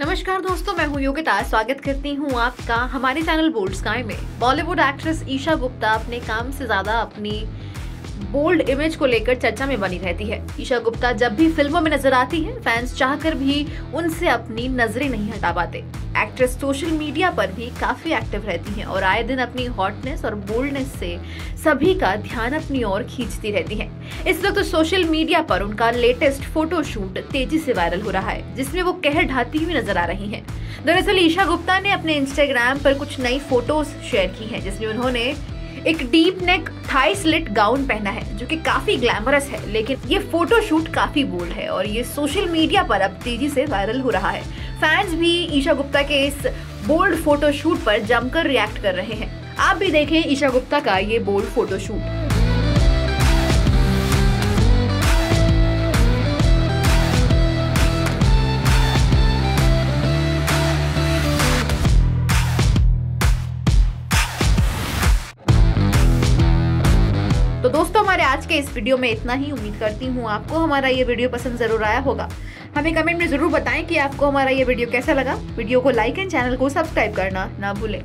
नमस्कार दोस्तों, मैं हूँ योगिता। स्वागत करती हूँ आपका हमारे चैनल बोल्ड स्काई में। बॉलीवुड एक्ट्रेस ईशा गुप्ता अपने काम से ज़्यादा अपनी बोल्ड इमेज को लेकर चर्चा में बनी रहती है ईशा गुप्ता जब भी फ़िल्मों में नज़र आती है फैंस चाहकर भी उनसे अपनी नज़रें नहीं हटा पाते एक्ट्रेस सोशल मीडिया पर भी काफ़ी एक्टिव रहती हैं और आए दिन अपनी हॉटनेस और बोल्डनेस से सभी का ध्यान अपनी ओर खींचती रहती हैं। इस वक्त तो सोशल मीडिया पर उनका लेटेस्ट फोटोशूट तेज़ी से वायरल हो रहा है, जिसमें वो कहर ढाती हुई नज़र आ रही हैं। दरअसल ईशा गुप्ता ने अपने इंस्टाग्राम पर कुछ नई फ़ोटोज़ शेयर की हैं, जिसमें उन्होंने एक deep neck thigh slit gown पहना है, जो कि काफ़ी ग्लैमरस है, लेकिन ये फोटोशूट काफ़ी बोल्ड है और ये सोशल मीडिया पर अब तेज़ी से वायरल हो रहा है। फैंस भी ईशा गुप्ता के इस बोल्ड फ़ोटो शूट पर जमकर रिएक्ट कर रहे हैं। आप भी देखें ईशा गुप्ता का ये बोल्ड फ़ोटो तो दोस्तों, हमारे आज के इस वीडियो में इतना ही। उम्मीद करती हूँ आपको हमारा ये वीडियो पसंद ज़रूर आया होगा। हमें कमेंट में ज़रूर बताएँ कि आपको हमारा ये वीडियो कैसा लगा। वीडियो को लाइक एंड चैनल को सब्सक्राइब करना ना भूलें।